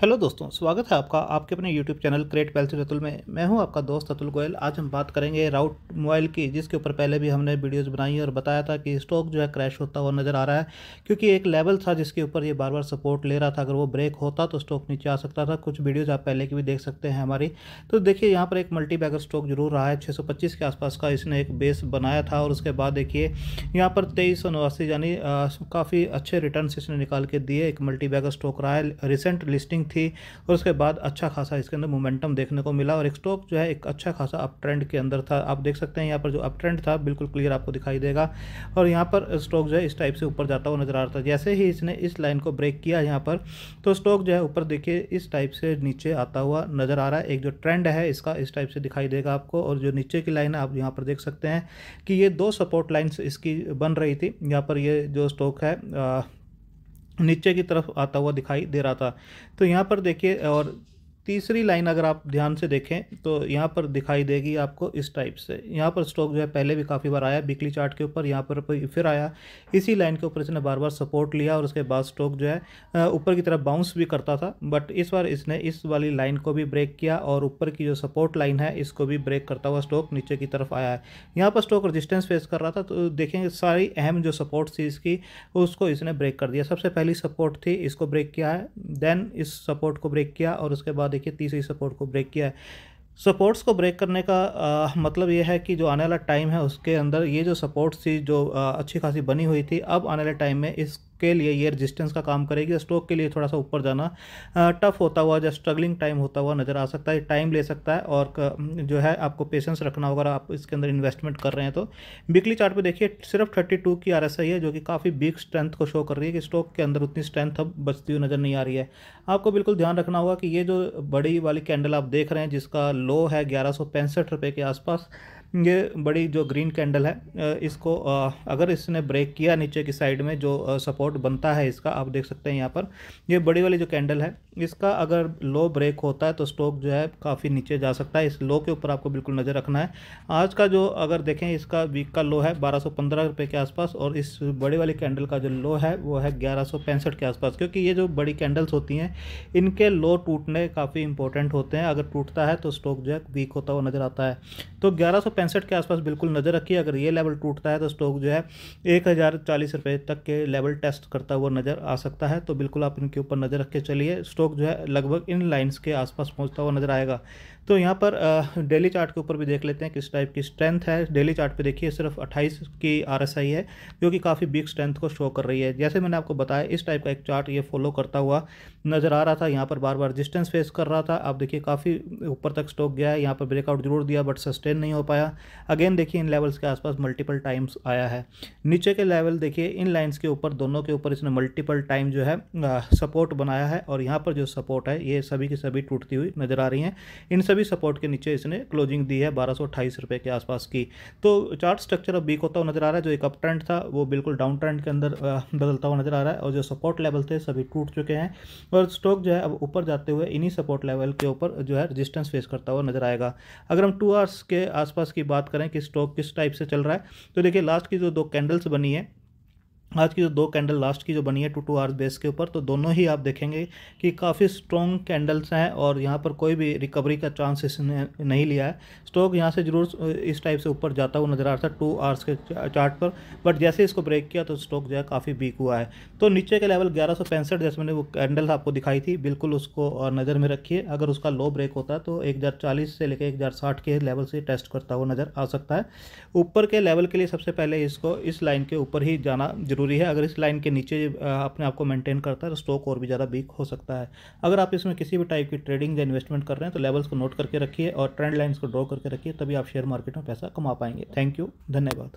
Hello दोस्तों, स्वागत है आपका आपके अपने YouTube channel create pals Atul में। मैं हूँ आपका दोस्त अतुल गोयल। आज हम बात करेंगे राउट मोबाइल की, जिसके ऊपर पहले भी हमने वीडियोस बनाई और बताया था कि स्टॉक जो है क्रैश होता हुआ नज़र आ रहा है, क्योंकि एक लेवल था जिसके ऊपर ये बार बार सपोर्ट ले रहा था। अगर वो ब्रेक होता तो स्टॉक नीचे आ सकता था। कुछ वीडियोज़ आप पहले की भी देख सकते हैं हमारी। तो देखिए, यहाँ पर एक मल्टी बैगर स्टॉक ज़रूर रहा है। छः सौ पच्चीस के आसपास का इसने एक बेस बनाया था और उसके बाद देखिए, यहाँ पर तेईस यानी काफ़ी अच्छे रिटर्न इसने निकाल के दिए। एक मल्टी स्टॉक रहा है। रिसेंट लिस्टिंग थी और उसके बाद अच्छा खासा इसके अंदर मोमेंटम देखने को मिला और एक स्टॉक जो है, एक अच्छा खासा अप ट्रेंड के अंदर था। आप देख सकते हैं यहाँ पर जो अप ट्रेंड था, बिल्कुल क्लियर आपको दिखाई देगा। और यहाँ पर स्टॉक जो है, इस टाइप से ऊपर जाता हुआ नज़र आ रहा था। जैसे ही इसने इस लाइन को ब्रेक किया यहाँ पर तो स्टॉक जो है, ऊपर देखिए, इस टाइप से नीचे आता हुआ नज़र आ रहा है। एक जो ट्रेंड है, इसका इस टाइप से दिखाई देगा आपको। और जो नीचे की लाइन है, आप यहाँ पर देख सकते हैं कि ये दो सपोर्ट लाइन्स इसकी बन रही थी। यहाँ पर ये जो स्टॉक है नीचे की तरफ़ आता हुआ दिखाई दे रहा था। तो यहाँ पर देखिए और तीसरी लाइन अगर आप ध्यान से देखें तो यहाँ पर दिखाई देगी आपको इस टाइप से। यहाँ पर स्टॉक जो है, पहले भी काफ़ी बार आया बिकली चार्ट के ऊपर, यहाँ पर फिर आया। इसी लाइन के ऊपर इसने बार बार सपोर्ट लिया और उसके बाद स्टॉक जो है ऊपर की तरफ़ बाउंस भी करता था। बट इस बार इसने इस वाली लाइन को भी ब्रेक किया और ऊपर की जो सपोर्ट लाइन है, इसको भी ब्रेक करता हुआ स्टॉक नीचे की तरफ़ आया है। यहाँ पर स्टॉक रजिस्टेंस फेस कर रहा था तो देखेंगे सारी अहम जो सपोर्ट थी इसकी, उसको इसने ब्रेक कर दिया। सबसे पहली सपोर्ट थी, इसको ब्रेक किया है। देन इस सपोर्ट को ब्रेक किया और उसके बाद देखिए तीसरी सपोर्ट को ब्रेक किया है। सपोर्ट्स को ब्रेक करने का आ, मतलब ये है कि जो आने वाला टाइम है उसके अंदर ये जो सपोर्ट्स थी जो आ, अच्छी खासी बनी हुई थी अब आने वाले टाइम में इस के लिए ये रजिस्टेंस का काम करेगी। स्टॉक के लिए थोड़ा सा ऊपर जाना टफ होता हुआ या स्ट्रगलिंग टाइम होता हुआ नज़र आ सकता है टाइम ले सकता है और जो है आपको पेशेंस रखना होगा आप इसके अंदर इन्वेस्टमेंट कर रहे हैं तो। वीकली चार्ट पे देखिए, सिर्फ़ थर्टी टू की RSI है, जो कि काफ़ी बिग स्ट्रेंथ को शो कर रही है कि स्टॉक के अंदर उतनी स्ट्रेंथ अब बचती हुई नज़र नहीं आ रही है। आपको बिल्कुल ध्यान रखना होगा कि ये जो बड़ी वाली कैंडल आप देख रहे हैं, जिसका लो है ग्यारह सौ के आसपास ये बड़ी जो ग्रीन कैंडल है इसको अगर इसने ब्रेक किया नीचे की साइड में जो सपोर्ट बनता है इसका, आप देख सकते हैं यहाँ पर, ये बड़ी वाली जो कैंडल है, इसका अगर लो ब्रेक होता है तो स्टॉक जो है काफ़ी नीचे जा सकता है, इस लो के ऊपर आपको बिल्कुल नज़र रखना है। आज का जो, अगर देखें इसका वीक का लो है बारह रुपए के आसपास और इस बड़ी वाली कैंडल का जो लो है वो है ग्यारह के आसपास, क्योंकि ये जो बड़ी कैंडल्स होती हैं, इनके लो टूटने काफ़ी इंपॉर्टेंट होते हैं, अगर टूटता है तो स्टॉक जो है वीक होता हुआ नज़र आता है। तो ग्यारह पैंसठ के आसपास बिल्कुल नज़र रखिए। अगर ये लेवल टूटता है तो स्टॉक जो है, एक हज़ार चालीस रुपये तक के लेवल टेस्ट करता हुआ नज़र आ सकता है। तो बिल्कुल आप इनके ऊपर नज़र रख के चलिए। स्टॉक जो है, लगभग इन लाइन्स के आसपास पहुँचता हुआ नज़र आएगा। तो यहाँ पर डेली चार्ट के ऊपर भी देख लेते हैं किस टाइप की स्ट्रेंथ है। डेली चार्ट पे देखिए सिर्फ़ 28 की RSI है, जो कि काफ़ी बिग स्ट्रेंथ को शो कर रही है। जैसे मैंने आपको बताया, इस टाइप का एक चार्ट ये फॉलो करता हुआ नज़र आ रहा था। यहाँ पर बार बार डिस्टेंस फेस कर रहा था। आप देखिए काफ़ी ऊपर तक स्टॉक गया है। यहाँ पर ब्रेकआउट ज़रूर दिया बट सस्टेन नहीं हो पाया। अगेन देखिए इन लेवल्स के आसपास मल्टीपल टाइम्स आया है। नीचे के लेवल देखिए, इन लाइन्स के ऊपर, दोनों के ऊपर इसने मल्टीपल टाइम जो है सपोर्ट बनाया है। और यहाँ पर जो सपोर्ट है, ये सभी की सभी टूटती हुई नज़र आ रही हैं। इन सभी सपोर्ट के नीचे इसने क्लोजिंग दी है बारह रुपए के आसपास की। तो चार्ट स्ट्रक्चर अब वीक होता हुआ नज़र आ रहा है, जो एक अप ट्रेंड था, वो बिल्कुल डाउन ट्रेंड के अंदर बदलता हुआ नज़र आ रहा है और जो सपोर्ट लेवल थे सभी टूट चुके हैं और स्टॉक जो है अब ऊपर जाते हुए इन्हीं सपोर्ट लेवल के ऊपर जो है रजिस्टेंस फेस करता हुआ नज़र आएगा। अगर हम टू आवर्स के आसपास की बात करें कि स्टॉक किस टाइप से चल रहा है तो देखिए लास्ट की जो दो कैंडल्स बनी है आज की जो दो कैंडल लास्ट की जो बनी है टू टू आवर्स बेस के ऊपर तो दोनों ही आप देखेंगे कि काफ़ी स्ट्रॉन्ग कैंडल्स हैं और यहाँ पर कोई भी रिकवरी का चांस इसने नहीं लिया है। स्टॉक यहाँ से ज़रूर इस टाइप से ऊपर जाता हुआ नज़र आ रहा था टू आवर्स के चार्ट पर बट जैसे इसको ब्रेक किया तो स्टॉक जो है काफ़ी वीक हुआ है। तो नीचे के लेवल ग्यारह सौ पैंसठ जैसे मैंने वो कैंडल आपको दिखाई थी, बिल्कुल उसको नज़र में रखिए। अगर उसका लो ब्रेक होता तो एक हज़ार चालीस से लेकर एक हज़ार साठ के लेवल से टेस्ट करता हुआ नज़र आ सकता है। ऊपर के लेवल के लिए सबसे पहले इसको इस लाइन के ऊपर ही जाना ज़रूर ज़रूरी है। अगर इस लाइन के नीचे अपने आप को मेंटेन करता है तो स्टॉक और भी ज़्यादा वीक हो सकता है। अगर आप इसमें किसी भी टाइप की ट्रेडिंग या इन्वेस्टमेंट कर रहे हैं तो लेवल्स को नोट करके रखिए और ट्रेंड लाइन्स को ड्रॉ करके रखिए, तभी आप शेयर मार्केट में पैसा कमा पाएँगे। थैंक यू धन्यवाद.